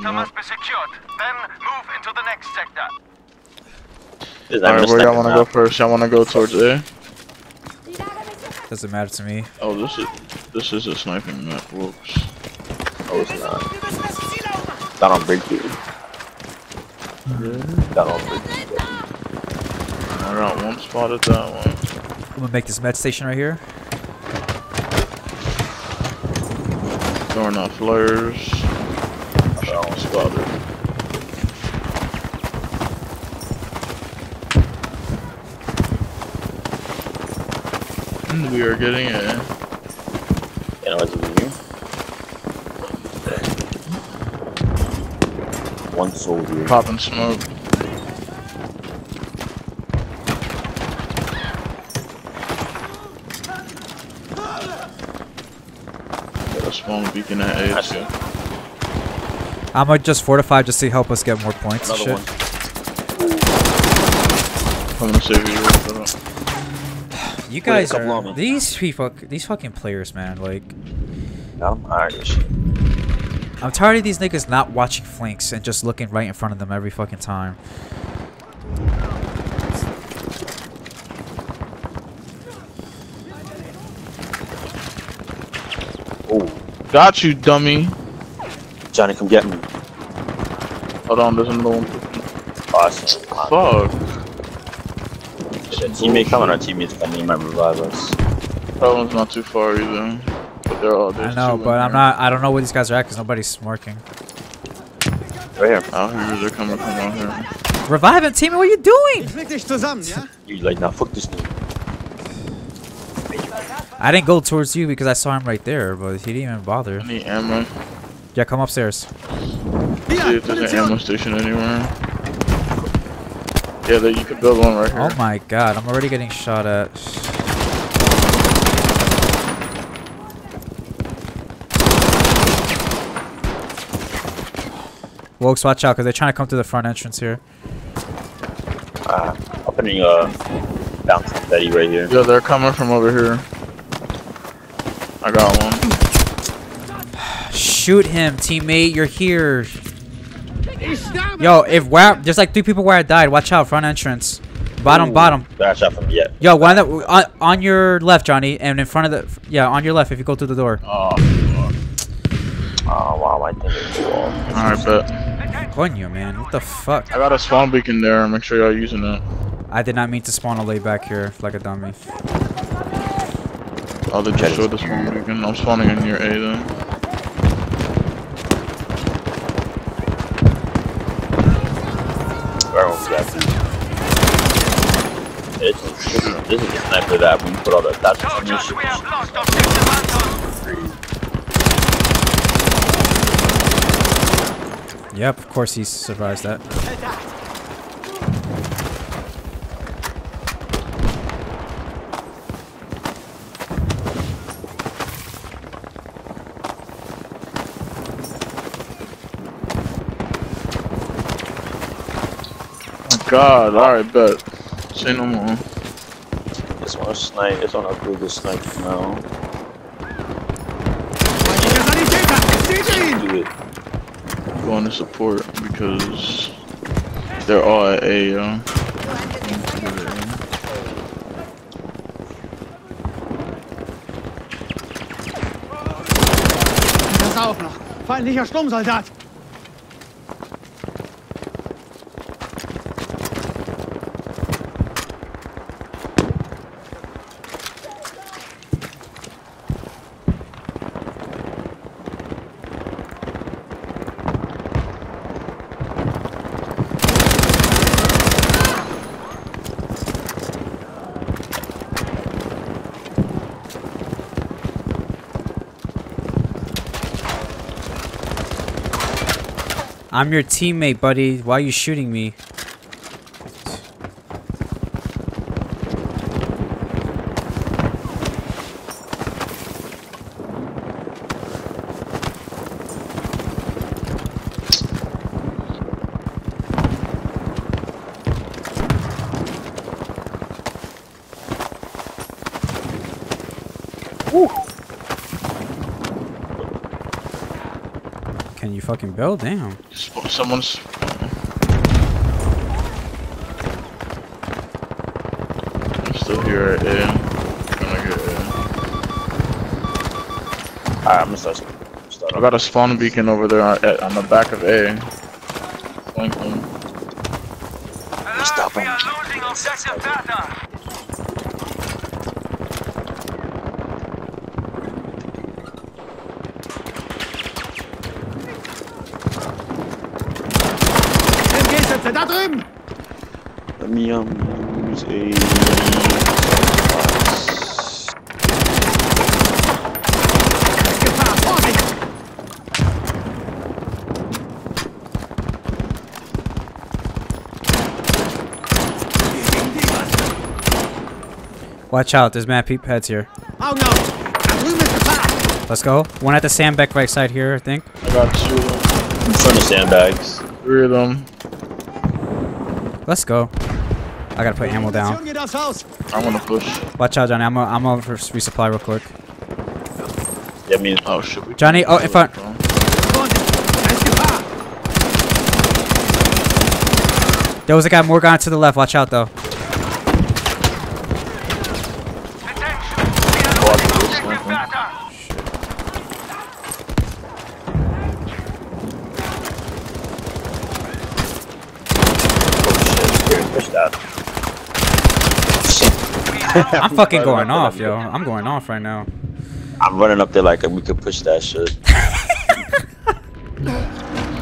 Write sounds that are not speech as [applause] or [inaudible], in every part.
sector must mm-hmm. be secured. Then move into the next sector. Alright, where y'all wanna go first? Y'all wanna go towards A? Doesn't matter to me. Oh, this is this is a sniping map. Whoops. Oh, it's not. Not on breakthrough. Mm-hmm. Not on breakthrough. I got one spot at that one. I'm gonna make this med station right here. Throwing out flares. And hmm, we are getting it. You know what's in here? One soldier. Popping smoke. Got a spawn beacon at A too. I'm gonna just fortify just to help us get more points and Another shit. one. I'm gonna save you. You guys of these people, these fucking players, man. Like? Alright, shit. I'm tired of these niggas not watching flanks and just looking right in front of them every fucking time. Oh, Got you, dummy. Johnny, come get me. Hold on, there's another one. Awesome. Fuck. Shit, teammate coming, our teammate's coming, he might revive us. That one's not too far either. But they're all I know, but I'm here. not. I don't know where these guys are at because nobody's marking. Right here. Out here, they're coming from out here. Revive him, teammate. What are you doing? Flick dich zusammen, ja? You like, nah, fuck this dude. I didn't go towards you because I saw him right there, but he didn't even bother. I need ammo. Yeah, come upstairs. See if there's an ammo station anywhere. Yeah, that you could build one right here. Oh my god, I'm already getting shot at. Wokes, watch out, because they're trying to come to the front entrance here. Uh, opening, uh, downtown Betty right here. Yeah, they're coming from over here. I got one. Shoot him, teammate. You're here. Yo, if where there's like three people where I died. Watch out, front entrance. Bottom, Ooh, bottom. Bad shot from yet. Yo, one that on, uh, on your left, Johnny, and in front of the yeah, on your left if you go through the door. Oh, oh wow, I thing is too off. Alright, bet. Coño, man, what the fuck? I got a spawn beacon there. Make sure y'all using it. I did not mean to spawn a lay back here like a dummy. Oh, they just showed the spawn beacon. I'm spawning in near A then. Everyone's. This is, this is, sniper that we put all the attachments on we have lost objective. Yep, of course he survives that. God, alright, bet. Say no more. This a snipe, it's on a Google snipe now. Do it. Going to support because they're all at A, yo. Das auch noch. Feindlicher Sturmsoldat. I'm your teammate, buddy. Why are you shooting me? Fucking build? Damn. Someone's. I'm still here eh? at A. Gonna get A. Alright, I'm gonna start. start I got a spawn beacon over there on, at, on the back of A. Flanking. Stop we him. are losing objective data. MG-Sätze, da drüben! Let me um use a. Gefahr, Vorsicht! Watch out, there's mad peep heads here. Augen auf! Da drüben ist Gefahr! Let's go. One at the sandbag right side here, I think. I got two. In front of sandbags. Three of them. Let's go. I gotta put ammo down. Munition geht aufs Haus! I'm gonna push. Watch out, Johnny. I'm gonna, I'm gonna resupply real quick. Yeah, oh, I mean, Oh shit. we Johnny, can't oh, in front. bro. Vorsicht! Da! There was a guy more gone to the left. Watch out though. Attention, we are losing objective data. oh shit. Here, push that. [laughs] I'm fucking going off, yo. I'm going off right now. I'm running up there like we could push that shit. [laughs]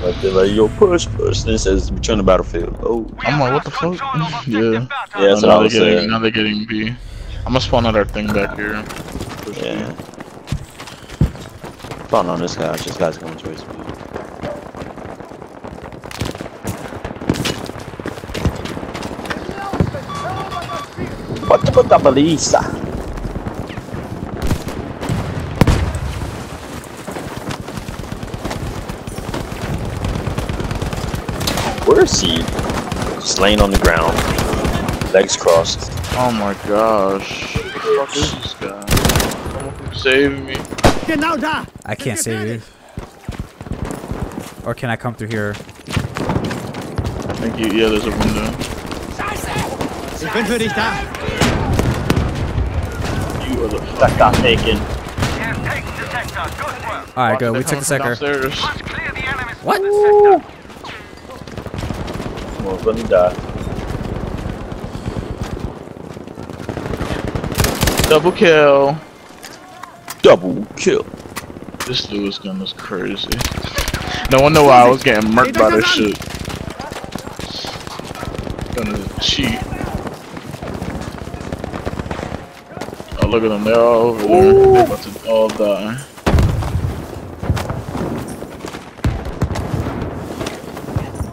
But they're like, yo, push, push. Then it says, return to battlefield. Oh, I'm like, what the fuck? control of objective Yeah. yeah, that's Oh, what I was getting, saying. now they're getting B. I'm gonna spawn another thing back here. Push Yeah. B. Found on this guy. This guy's coming towards me. What the fuck, balisa? Where is he? Just laying on the ground, legs crossed. Oh my gosh. Who the fuck is this guy? Someone save me. Genau da! I can't save you. Or can I come through here? Thank you. Yeah, there's a window. Ich bin für dich da! You the That got taken. We have taken the sector. Good work. All right, Watch, good. We took the coming from sector. downstairs. Clear the enemies What? from the sector. Well, let me die. Double kill. Double kill. This Lewis gun is crazy. [laughs] No wonder why I was getting murked by this shit. Gonna cheat. Look at them. They're all over there. They're about to all die.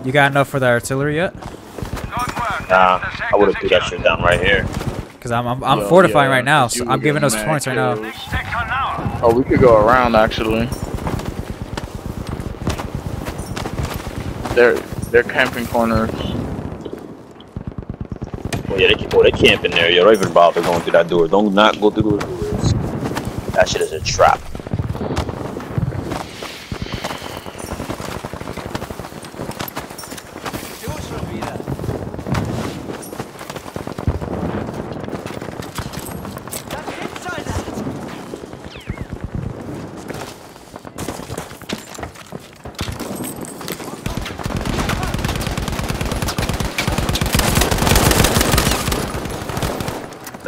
You got enough for the artillery yet? Nah, I would have threw that shit down right here. Cause I'm I'm, I'm Yo, fortifying yeah, right now. so I'm giving those points right now. kills. Sector now. Oh, we could go around actually. They're they're camping corners. Yeah, they keep, oh, they camp in there. Yo, don't even bother going through that door. Don't not go through those doors. That shit is a trap.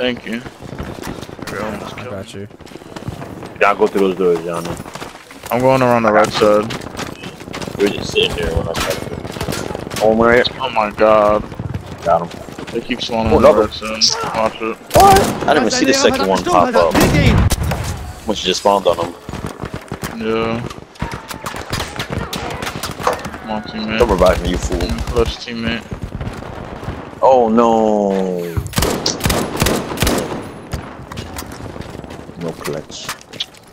Thank you. We almost I killed got you. Don't go through those doors, Johnny. I'm going around the right side. We're just sitting there when I tried. Oh, right. Oh my god. Got him. They keep spawning Oh, on the right side. Watch it. What? I didn't even see the second one pop up Sturmsoldat? Will gehen! when she just spawned on him. Yeah. Come on, Don't teammate. revive me, you fool. Clutch teammate. Oh no. No clutch.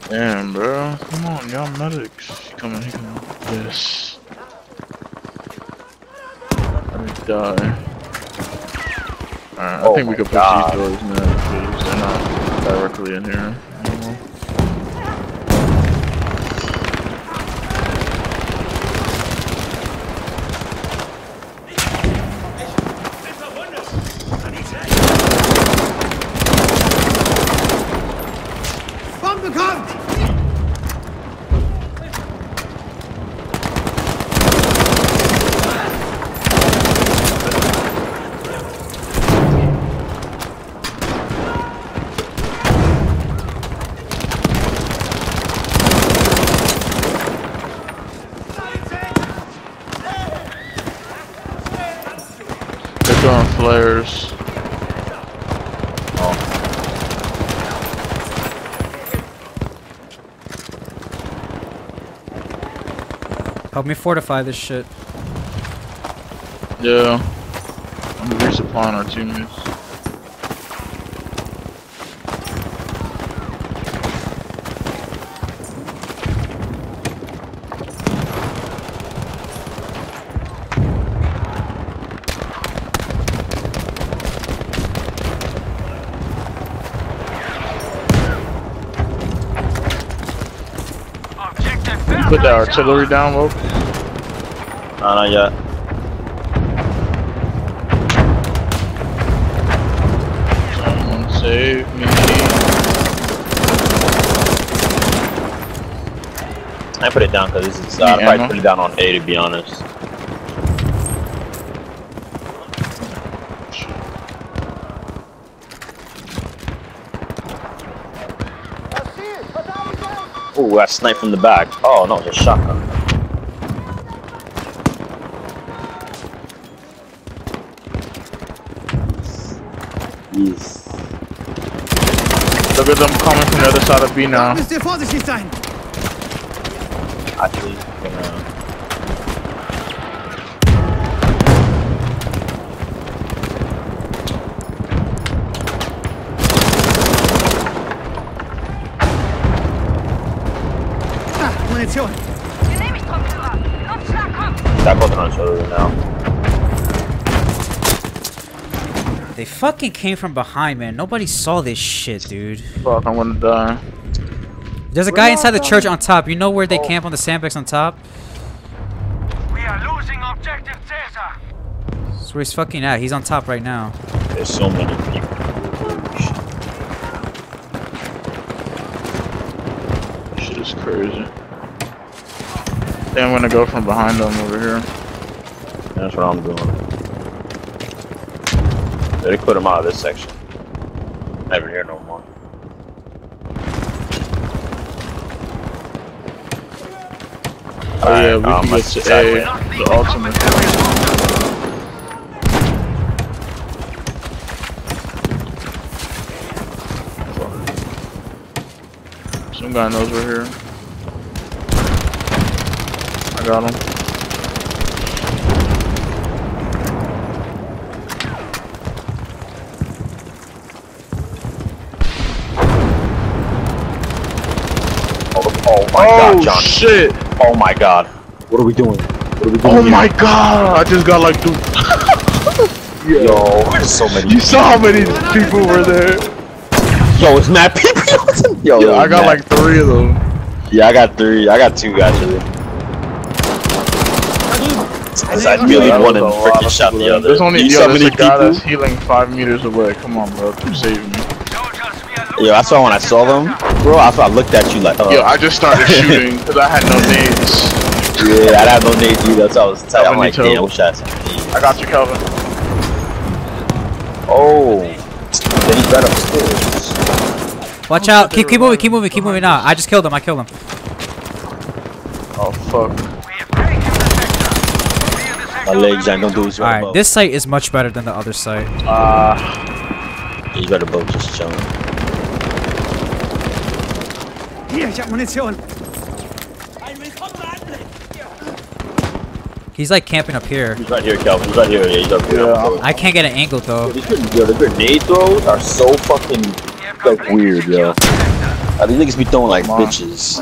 Damn, bro. Come on, y'all medics. Coming, he coming. Yes. Let me die. Alright, I Oh think we can push God. these doors now because they're not directly in here. Flares. Help me fortify this shit. Yeah. I'm resupplying our teammates. Put that artillery down? Nah, not yet. Someone save me. I put it down because this is. Uh, I'd probably put it down on A to be honest. Oh, I sniped from the back. Oh no, it's a shotgun. Yes. Look at them coming from the other side of B now. Müsst ihr. Actually, gonna... Ah, Munition. Genehmigt, Kopfhörer. Luftschlag kommt. That both on each now. They fucking came from behind, man. Nobody saw this shit, dude. Fuck, I'm gonna die. There's a guy inside the church on top. You know where they oh. camp on the sandbags on top? We are losing objective Caesar. That's where he's fucking at. He's on top right now. There's so many people. Shit is crazy. I'm gonna go from behind them over here. That's what I'm doing. They put them out of this section. Never here no more. Oh yeah, we um, can get to decide A, the ultimate. Some guy knows we're here. I got him. Oh, oh my oh god, John. shit! Oh my god. What are we doing? What are we doing Oh here? my god! I just got like two. [laughs] Yo, there's so many. You saw how many people were there? Yo, it's mad people. [laughs] Yo, Yeah, I got mad. like three of them. Yeah, I got three. I got two actually. Cause I really Yeah, one and that was a lot freaking shot the other. There's only you yo, saw there's many a guy that's healing five meters away. Come on, bro, come save me. Soldiers, we are Yo, I saw when I saw them, bro. I thought I looked at you like, uh, Yo, I just started [laughs] shooting because I had no nades. yeah, I had no nades either. So I was tight. I'm How many like, damn, total? wish I had some. I got you, Calvin. Oh, then he's right upstairs. Watch out. Keep, keep moving, keep moving, keep moving now. I just killed him. I killed him. Oh fuck. We have taken the sector. Clear the sector My legs, I don't do his right Alright, this site is much better than the other site. Uh, He's right above, just chilling. Hier, ich hab Munition. He's like camping up here. He's right here, Calvin. He's right here. Yeah, he's up here. Yeah. I can't get an angle though. These good, yo, the grenade throws are so fucking like weird, yo. Uh, these niggas be throwing like Come on. bitches.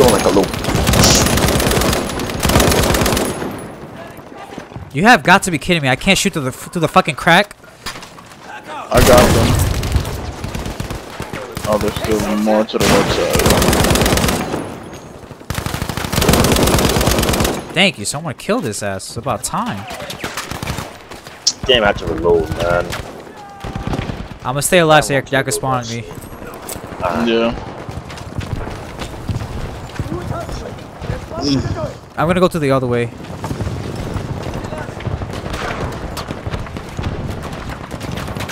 Have bombs and attack the next sector. Throwing like a little. You have got to be kidding me. I can't shoot through the through the fucking crack. I got them. Oh, there's still more to the left side. Thank you. Someone killed this ass. It's about time. Damn, I have to reload, man. I'm gonna stay alive so y'all y'all can spawn on me. Yeah. I'm gonna go to the other way.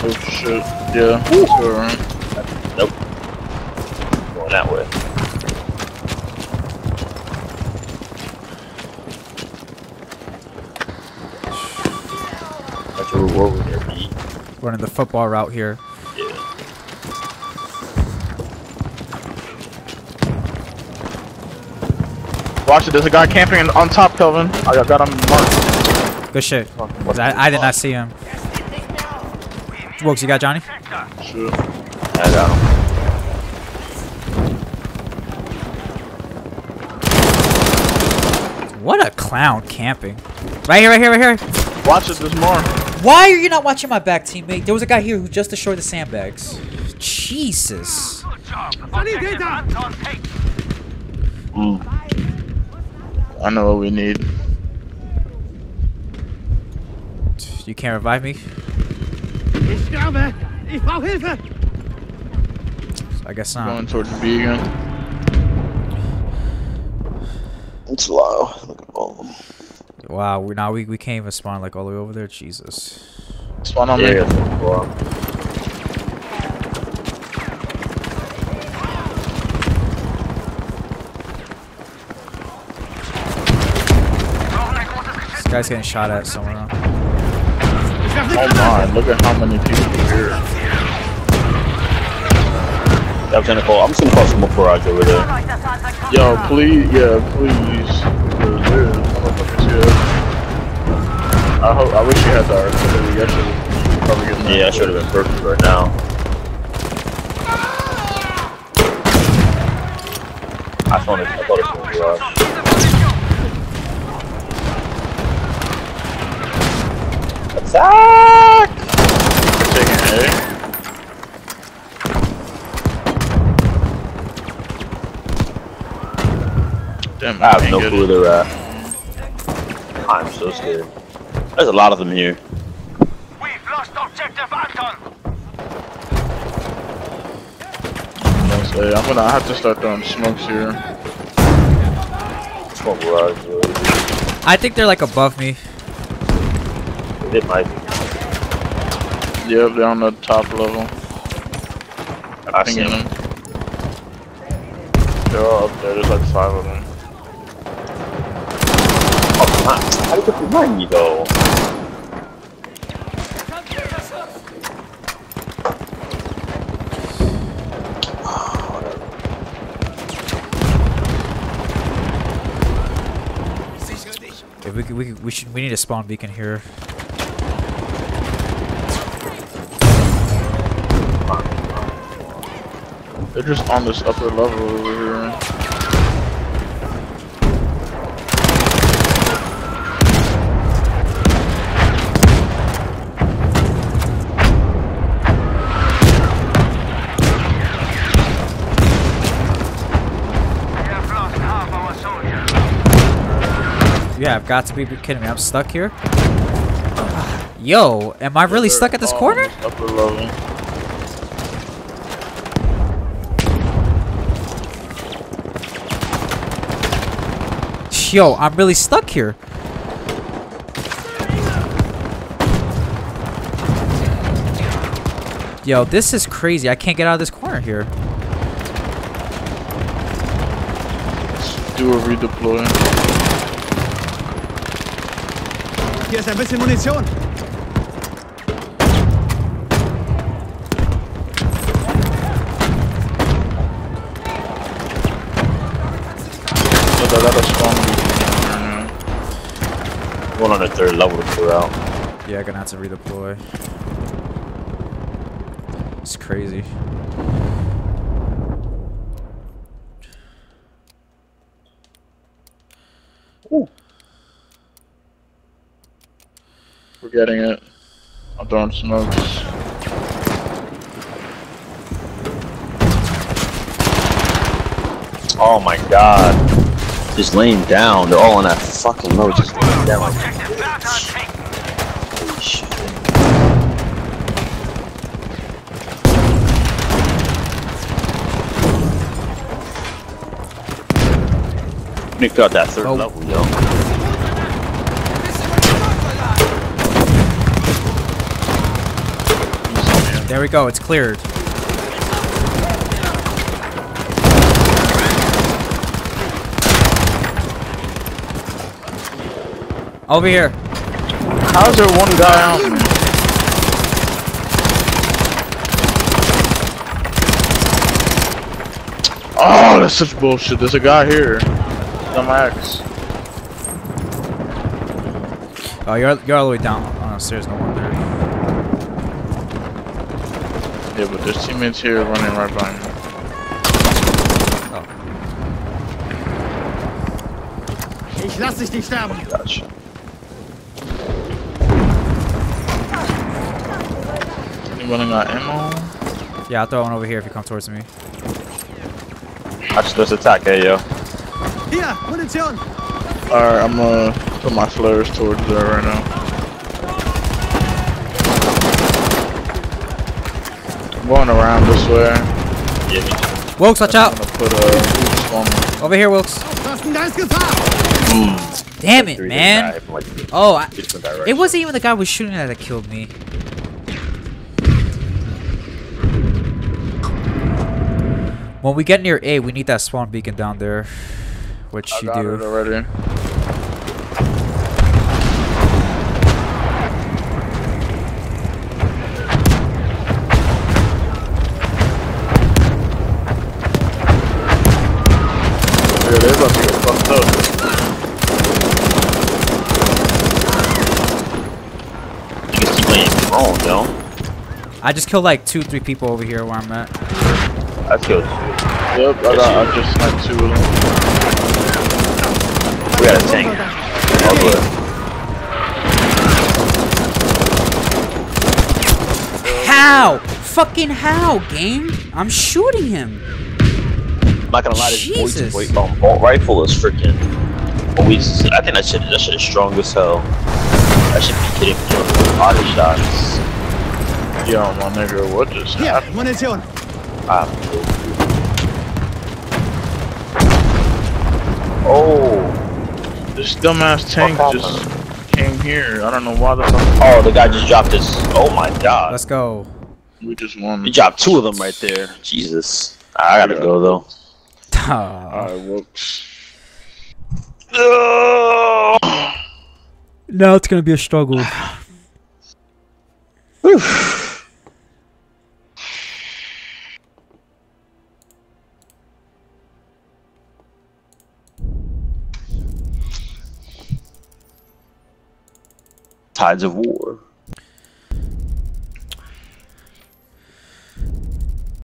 Oh shit, yeah. Right. Nope. Going that way. That's a reward with your beat. Running the football route here. Watch it. There's a guy camping on top, Kelvin. I got, got him marked. Good shit. 'Cause I, I did not see him. Wokes, you got Johnny? Sure. I got him. What a clown camping. Right here, right here, right here. Watch it. There's more. Why are you not watching my back, teammate? There was a guy here who just destroyed the sandbags. Jesus. Good job. Funny Objective data. Mm. I know what we need. You can't revive me? Ich sterbe! Ich brauche Hilfe! I guess not. Going towards B again. It's low. Look at all of them. Wow, we now we, we can't even spawn like all the way over there. Jesus. Spawn on Yeah, me. yeah. Well, Brauchen ein großes This Geschütz. Guy's getting shot at somewhere. else. Oh my! Look at how many people are here. I'm gonna call. I'm just gonna call some more barrage over there. Yo, please, yeah, please. Because there's. I hope. I wish you had the artillery. I probably get. Yeah, I should have been perfect right now. I thought it. I thought it was gonna be barrage. Attack! Taking A. Damn, I have no clue where they're at. I'm so scared. There's a lot of them here. We've lost objective Anton. Don't say. I'm gonna I have to start throwing smokes here. Smoke barrage. really. I think they're like above me. It might be. Yep, they're on the top level. I I'm see them. them. They're all up there. There's like five of them. Oh, come on. How did you get behind me though? Okay, we, we, we should we need a spawn beacon here. They're just on this upper level over here. We have lost half our soldiers. Yeah, I've got to be kidding me. I'm stuck here. Yo, am I really They're stuck at this corner? on this upper level. Yo, I'm really stuck here. Yo, this is crazy. I can't get out of this corner here. Let's do a redeploy. Hier ist ein bisschen Munition. Look, I got a spawn beacon here now. One on the third level to clear out. Yeah, gonna have to redeploy. It's crazy. We're getting it. I'm throwing smokes. Oh my god. Just laying down. They're all on that fucking road. Just laying down. Like, Objective holy oh. shit. Nicked out that third Oh. level, yo. There we go. It's cleared. Over here. How's there one guy out? Oh, that's such bullshit. There's a guy here. Dumb max. Oh, you're, you're all the way down oh, on the stairs, no wonder. Yeah, but there's teammates here running right by me. Oh. Ich lass dich nicht sterben! Gotcha. Anyone got ammo? Yeah, I'll throw one over here if you come towards me. Watch this attack, hey yo. Hier, Munition. Alright, I'm gonna put my flares towards there right now. I'm going around this way. Yeah, me too. Wilkes, watch out! put uh, a boost on me. Over here, Wilkes. Aufpassen, da ist Gefahr. Damn it, man. different guy from, like, Oh, I, it wasn't even the guy who was shooting at that killed me. When we get near A, we need that spawn beacon down there, which I you got it do. already. Yeah, they're about to get fucked up. You can keep playing drone, yo. I just killed like two, three people over here where I'm at. I killed you. Yep, I got. I just sniped two of them. We got a tank. Oh, good. How? Fucking how, game? I'm shooting him. I'm not gonna lie, this Jesus. voice wait, um, bolt rifle is freaking. Always, I think that shit, that shit is strong as hell. That should be hitting me with a lot of shots. Yo, my nigga, what just Hier, happened? Munition. Ah. Oh, This dumbass tank just came here. I don't know why the fuck oh, the guy just dropped his. Oh my god, Let's go. we just won. he dropped two of them right there. Jesus, I gotta Yeah. go though. Alright, whoops. [sighs] now it's gonna be a struggle. Tides of War.